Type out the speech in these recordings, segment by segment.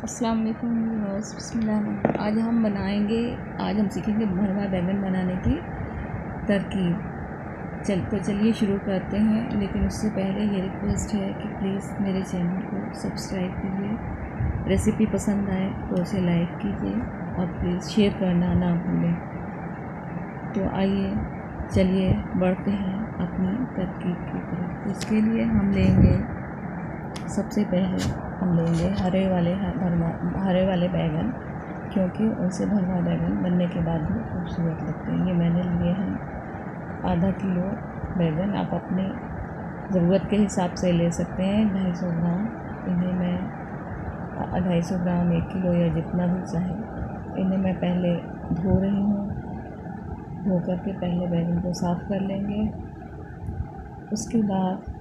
अस्सलाम वालेकुम व्यूअर्स, बिस्मिल्लाह आज हम बनाएँगे आज हम सीखेंगे भरवा बैंगन बनाने की तरकीब। चल तो चलिए शुरू करते हैं लेकिन उससे पहले ये रिक्वेस्ट है कि प्लीज़ मेरे चैनल को सब्सक्राइब कीजिए। रेसिपी पसंद आए तो उसे लाइक कीजिए और प्लीज़ शेयर करना ना भूलें। तो आइए चलिए बढ़ते हैं अपनी तरकीब की तरफ़। इसके लिए हम लेंगे सबसे पहले हम लेंगे हरे वाले भरवा, हरे वाले बैगन, क्योंकि उनसे भरवा बैगन बनने के बाद भी खूबसूरत लगते हैं। ये मैंने लिए हैं आधा किलो बैगन। आप अपने ज़रूरत के हिसाब से ले सकते हैं। ढाई सौ ग्राम। इन्हें मैं, ढाई सौ ग्राम, एक किलो या जितना भी चाहे, इन्हें मैं पहले धो रही हूँ। धो करके पहले बैगन को साफ़ कर लेंगे। उसके बाद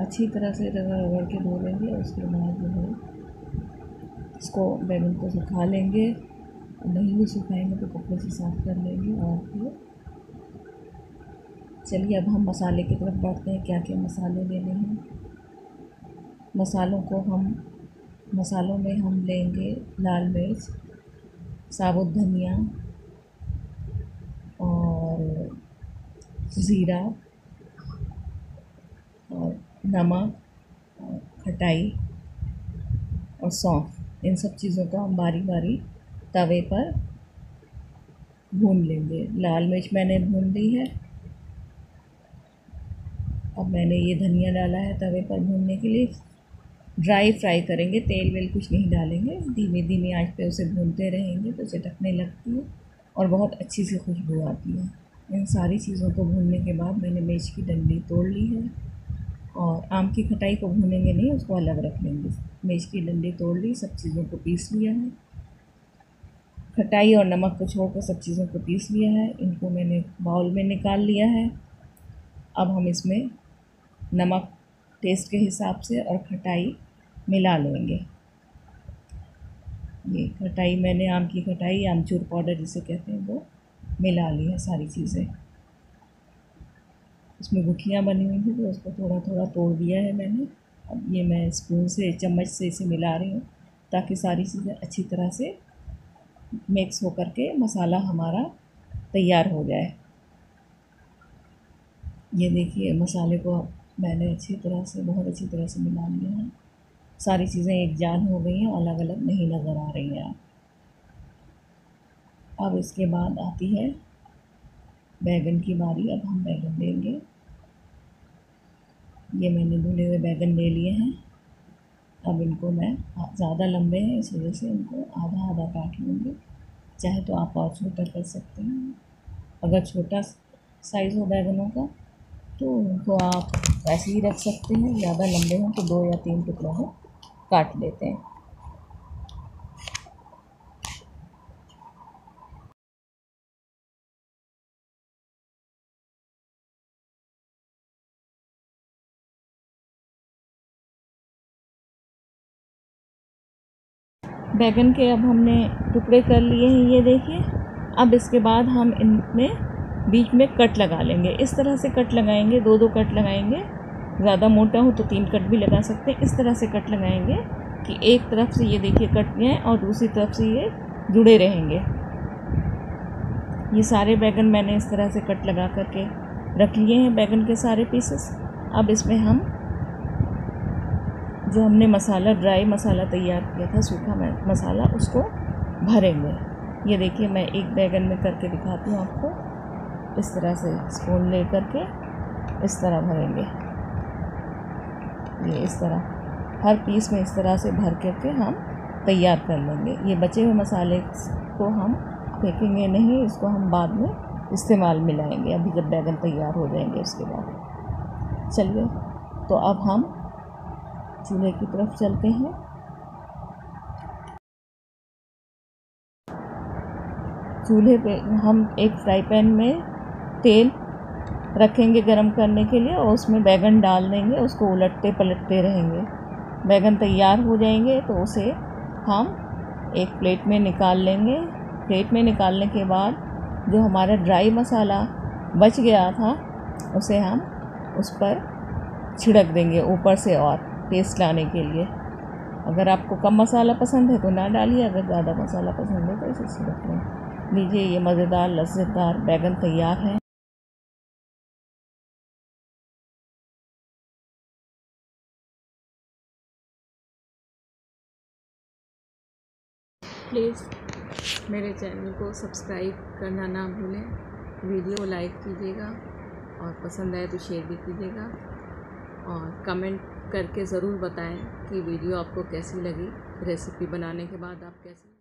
अच्छी तरह से रगड़ रगड़ के धो लेंगे उसके बाद जो है, इसको बैगन को सुखा लेंगे। नहीं भी सुखाएँगे तो कपड़े से साफ़ कर लेंगे और फिर चलिए, अब हम मसाले की तरफ़ बढ़ते हैं। क्या क्या मसाले लेने हैं? मसालों को हम, मसालों में हम लेंगे लाल मिर्च, साबुत धनिया और ज़ीरा। नमक, खटाई और सौंफ, इन सब चीज़ों को हम बारी बारी तवे पर भून लेंगे। लाल मिर्च मैंने भून ली है। अब मैंने ये धनिया डाला है तवे पर भूनने के लिए। ड्राई फ्राई करेंगे, तेल वेल कुछ नहीं डालेंगे। धीमे धीमे आँच पे उसे भूनते रहेंगे तो चटकने लगती है और बहुत अच्छी सी खुशबू आती है। इन सारी चीज़ों को भूनने के बाद मैंने मिर्च की डंडी तोड़ ली है। और आम की खटाई को भूनेंगे नहीं, उसको अलग रख लेंगे। मिर्च की डंडी तोड़ ली सब चीज़ों को पीस लिया है। खटाई और नमक को छोड़कर सब चीज़ों को पीस लिया है। इनको मैंने बाउल में निकाल लिया है। अब हम इसमें नमक टेस्ट के हिसाब से और खटाई मिला लेंगे। ये खटाई, मैंने आम की खटाई, आमचूर पाउडर जिसे कहते हैं, वो मिला ली है सारी चीज़ें। उसमें गुठलियाँ बनी हुई थी तो उसको थोड़ा थोड़ा तोड़ दिया है मैंने। अब ये मैं स्पून से, चम्मच से इसे मिला रही हूँ, ताकि सारी चीज़ें अच्छी तरह से मिक्स हो कर के मसाला हमारा तैयार हो जाए। ये देखिए, मसाले को मैंने अच्छी तरह से, बहुत अच्छी तरह से मिला लिया है। सारी चीज़ें एक जान हो गई हैं अलग अलग नहीं नज़र आ रही हैं। अब इसके बाद आती है बैगन की बारी, अब हम बैगन लेंगे। ये मैंने धुले हुए बैगन ले लिए हैं। अब इनको मैं ज़्यादा लंबे हैं, इस वजह से इनको आधा आधा काट लूँगी। चाहे तो आप और छोटा कर सकते हैं। अगर छोटा साइज़ हो बैगनों का तो उनको आप ऐसे ही रख सकते हैं। ज़्यादा लंबे हों तो दो या तीन टुकड़ों में काट लेते हैं। बैगन के अब हमने टुकड़े कर लिए हैं, ये देखिए। अब इसके बाद हम इनमें बीच में कट लगा लेंगे। इस तरह से कट लगाएँगे, दो दो कट लगाएँगे। ज़्यादा मोटा हो तो तीन कट भी लगा सकते हैं। इस तरह से कट लगाएँगे कि एक तरफ़ से ये देखिए कट गए और दूसरी तरफ़ से ये जुड़े रहेंगे। ये सारे बैगन मैंने इस तरह से कट लगा करके रख लिए हैं, बैगन के सारे पीसेस अब इसमें हम जो हमने मसाला ड्राई मसाला तैयार किया था, सूखा मसाला, उसको भरेंगे। ये देखिए, मैं एक बैगन में करके दिखाती हूँ आपको। इस तरह से स्पून ले करके इस तरह भरेंगे। ये इस तरह, हर पीस में इस तरह से भर करके हम तैयार कर लेंगे। ये बचे हुए मसाले को हम फेंकेंगे नहीं, इसको हम बाद में इस्तेमाल मिलाएँगे। अभी जब बैगन तैयार हो जाएँगे, उसके बाद। चलिए तो अब हम चूल्हे की तरफ़ चलते हैं। चूल्हे पे हम एक फ्राई पैन में तेल रखेंगे गरम करने के लिए और उसमें बैगन डाल देंगे, उसको उलटते पलटते रहेंगे। बैगन तैयार हो जाएँगे तो उसे हम एक प्लेट में निकाल लेंगे। प्लेट में निकालने के बाद जो हमारा ड्राई मसाला बच गया था, उसे हम उस पर छिड़क देंगे ऊपर से और। टेस्ट लाने के लिए। अगर आपको कम मसाला पसंद है तो ना डालिए, अगर ज़्यादा मसाला पसंद है तो इसे रख लें। लीजिए, ये मज़ेदार लज्जतदार बैगन तैयार है। प्लीज़ मेरे चैनल को सब्सक्राइब करना ना भूलें। वीडियो लाइक कीजिएगा और पसंद आए तो शेयर भी कीजिएगा। और कमेंट करके ज़रूर बताएँ कि वीडियो आपको कैसी लगी रेसिपी बनाने के बाद आप कैसी